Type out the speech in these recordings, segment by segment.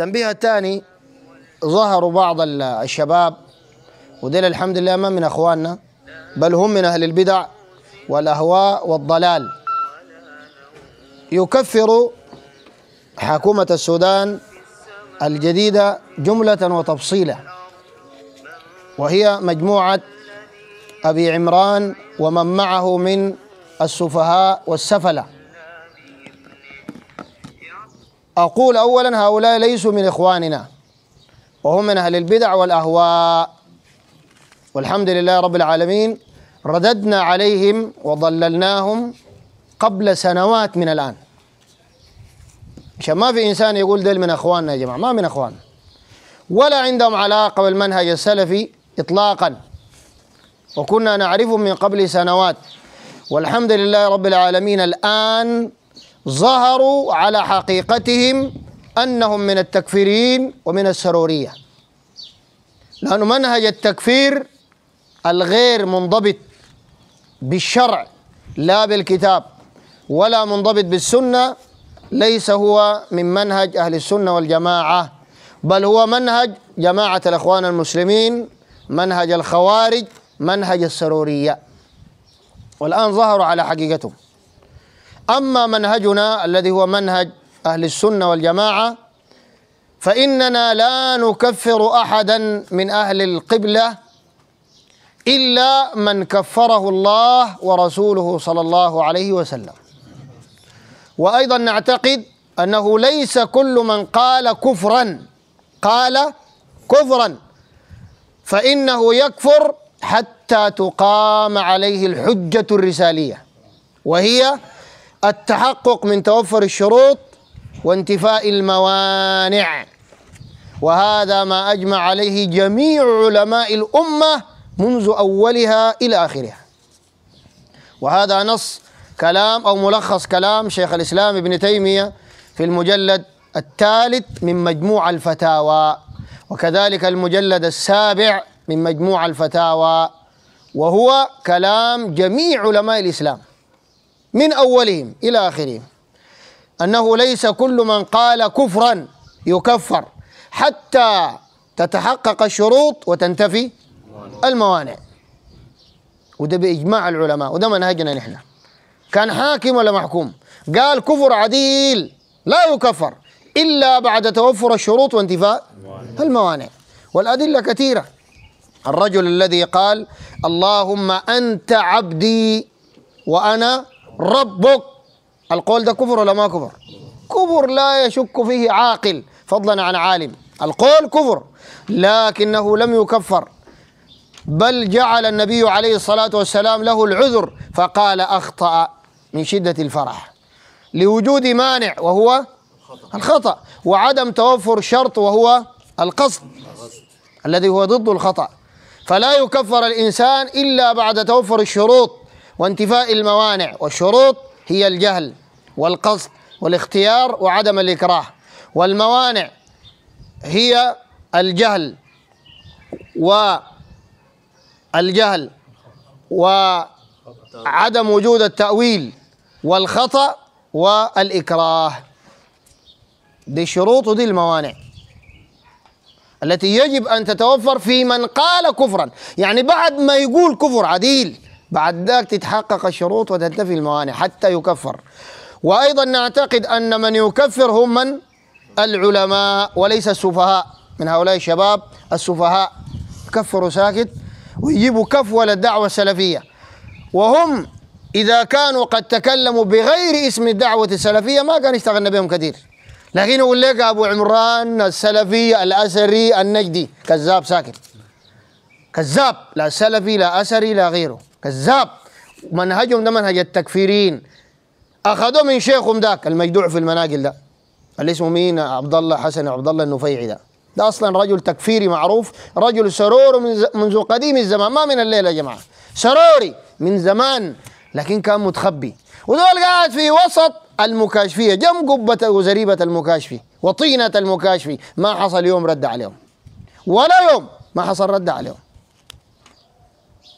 التنبيه الثاني ظهروا بعض الشباب وديل الحمد لله ما من أخواننا بل هم من أهل البدع والأهواء والضلال. يكفر حكومة السودان الجديدة جملة وتفصيلا وهي مجموعة أبي عمران ومن معه من السفهاء والسفلة. أقول اولا هؤلاء ليسوا من إخواننا وهم من أهل البدع والأهواء. والحمد لله رب العالمين رددنا عليهم وضللناهم قبل سنوات من الآن. عشان ما في إنسان يقول ديل من أخواننا يا جماعة ما من أخوان. ولا عندهم علاقة بالمنهج السلفي إطلاقا. وكنا نعرفهم من قبل سنوات. والحمد لله رب العالمين الآن ظهروا على حقيقتهم أنهم من التكفيرين ومن السرورية. لأن منهج التكفير الغير منضبط بالشرع لا بالكتاب ولا منضبط بالسنة ليس هو من منهج أهل السنة والجماعة بل هو منهج جماعة الأخوان المسلمين منهج الخوارج منهج السرورية. والآن ظهروا على حقيقتهم. أما منهجنا الذي هو منهج أهل السنة والجماعة فإننا لا نكفر أحدا من أهل القبلة إلا من كفره الله ورسوله صلى الله عليه وسلم. وأيضا نعتقد أنه ليس كل من قال كفرا قال كفرا فإنه يكفر حتى تقام عليه الحجة الرسالية وهي التحقق من توفر الشروط وانتفاء الموانع. وهذا ما أجمع عليه جميع علماء الأمة منذ أولها إلى آخرها. وهذا نص كلام أو ملخص كلام شيخ الإسلام ابن تيمية في المجلد الثالث من مجموع الفتاوى. وكذلك المجلد السابع من مجموع الفتاوى. وهو كلام جميع علماء الإسلام. من أولهم إلى آخرهم. أنه ليس كل من قال كفرا يكفر حتى تتحقق الشروط وتنتفي الموانع. وده بإجماع العلماء وده منهجنا نحن. كان حاكم ولا محكوم؟ قال كفر عديل لا يكفر إلا بعد توفر الشروط وانتفاء الموانع. والأدلة كثيرة. الرجل الذي قال اللهم أنت عبدي وأنا ربك. القول ده كفر ولا ما كفر؟ كفر لا يشك فيه عاقل فضلا عن عالم. القول كفر لكنه لم يكفر. بل جعل النبي عليه الصلاة والسلام له العذر فقال أخطأ من شدة الفرح. لوجود مانع وهو الخطأ. وعدم توفر شرط وهو القصد الذي هو ضد الخطأ. فلا يكفر الإنسان إلا بعد توفر الشروط. وانتفاء الموانع والشروط هي الجهل والقصد والاختيار وعدم الإكراه. والموانع هي الجهل والجهل وعدم وجود التأويل والخطأ والإكراه. دي الشروط ودي الموانع التي يجب أن تتوفر في من قال كفرا. يعني بعد ما يقول كفر عديل بعد ذاك تتحقق الشروط وتنتفي الموانع حتى يكفر. وأيضا نعتقد أن من يكفر هم من؟ العلماء وليس السفهاء. من هؤلاء الشباب السفهاء. كفروا ساكت ويجيبوا كفوة للدعوة السلفية. وهم إذا كانوا قد تكلموا بغير اسم الدعوة السلفية ما كان يشتغلنا بهم كثير. لكن يقول لك أبو عمران السلفي الأسري النجدي. كذاب ساكت. كذاب لا سلفي لا أسري لا غيره. كذاب. منهجهم ده منهج التكفيرين. أخذوه من شيخهم ذاك المجدوع في المناقل ده. اللي اسمه مين؟ عبد الله حسن عبد الله النفيعي ده. ده أصلا رجل تكفيري معروف رجل سرور من منذ قديم الزمان. ما من الليل يا جماعة. سروري من زمان لكن كان متخبي. ودول قاعد في وسط المكاشفية. جنب قبة وزريبة المكاشفي وطينة المكاشفي. ما حصل يوم رد عليهم. ولا يوم ما حصل رد عليهم.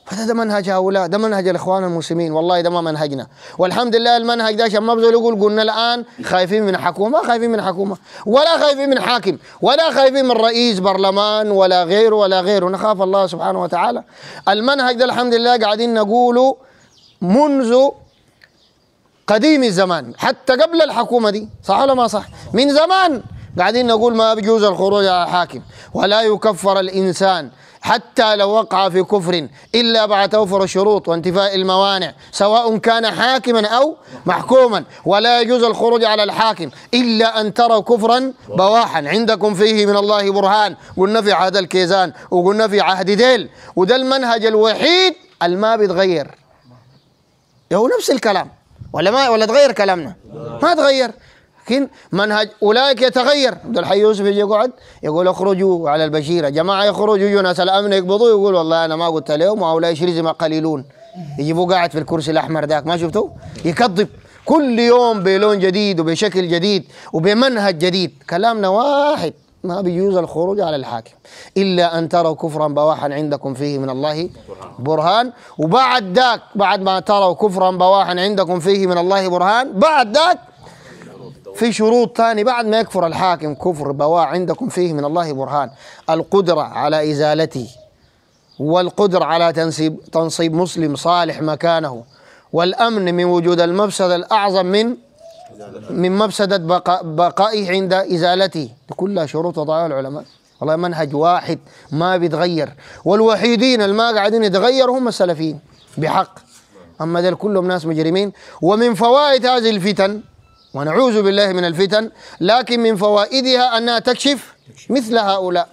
فده ده منهج هؤلاء ده منهج الإخوان المسلمين والله ده ما منهجنا. والحمد لله المنهج ده عشان ما بزول يقول قلنا الآن خايفين من حكومة ما خايفين من حكومة ولا خايفين من حاكم ولا خايفين من رئيس برلمان ولا غيره ولا غيره. نخاف الله سبحانه وتعالى. المنهج ده الحمد لله قاعدين نقوله منذ قديم الزمان حتى قبل الحكومة دي صح ولا ما صح؟ من زمان. قاعدين نقول ما بيجوز الخروج على الحاكم ولا يكفر الإنسان حتى لو وقع في كفر إلا بعد توفر الشروط وانتفاء الموانع سواء كان حاكما أو محكوما. ولا يجوز الخروج على الحاكم إلا أن تروا كفرا بواحا. عندكم فيه من الله برهان قلنا في عهد الكيزان وقلنا في عهد ديل وده المنهج الوحيد الما بيتغير. هو نفس الكلام ولا ما ولا تغير كلامنا؟ ما تغير. لكن منهج أولئك يتغير. عبد الحي يوسف يجي يقعد يقول اخرجوا على البشيرة. جماعة يخرجوا يجوا ناس الامن يقبضوا يقول والله أنا ما قلت لهم وهؤلاء شرذمه قليلون. يجيبوا قاعد في الكرسي الأحمر ذاك ما شفتوا؟ يكذب. كل يوم بلون جديد وبشكل جديد وبمنهج جديد. كلامنا واحد ما بيجوز الخروج على الحاكم. إلا أن تروا كفرا بواحا عندكم فيه من الله برهان. وبعد ذاك بعد ما تروا كفرا بواحا عندكم فيه من الله برهان بعد ذاك في شروط ثاني بعد ما يكفر الحاكم كفر بواع عندكم فيه من الله برهان. القدرة على إزالته والقدرة على تنصيب, تنصيب مسلم صالح مكانه والأمن من وجود المفسدة الأعظم من من مفسدة بقاء بقائه عند إزالته. كلها شروط وضعها العلماء. والله منهج واحد ما بيتغير. والوحيدين اللي ما قاعدين يتغيروا هم السلفيين. بحق. أما دول كلهم ناس مجرمين. ومن فوائد هذه الفتن ونعوذ بالله من الفتن لكن من فوائدها أنها تكشف مثل هؤلاء.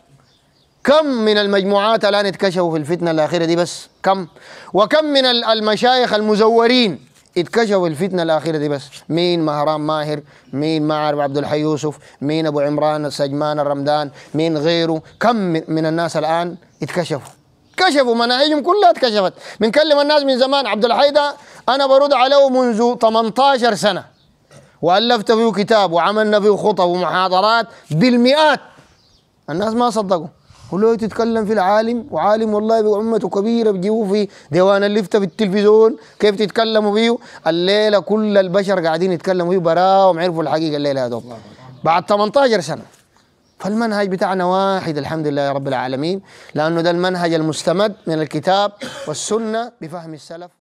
كم من المجموعات الآن اتكشفوا في الفتنة الأخيرة دي بس؟ كم؟ وكم من المشايخ المزورين اتكشفوا الفتنة الأخيرة دي بس؟ مين؟ مهران ماهر مين؟ ما عبد الحي يوسف مين؟ أبو عمران السجمان الرمدان مين؟ غيره. كم من الناس الآن اتكشفوا؟ كشفوا مناهجهم كلها اتكشفت. بنكلم الناس من زمان عبد الحي ده أنا برد عليه منذ 18 سنة. وألفت فيه كتاب وعملنا فيه خطب ومحاضرات بالمئات. الناس ما صدقوا. ولو تتكلم في العالم وعالم والله بأمته كبيرة بيجيبوه في ديوان اللفتة في التلفزيون. كيف تتكلموا فيه؟ الليلة كل البشر قاعدين يتكلموا فيه براهم عرفوا الحقيقة الليلة هذول. بعد 18 سنة. فالمنهج بتاعنا واحد الحمد لله رب العالمين لأنه ده المنهج المستمد من الكتاب والسنة بفهم السلف.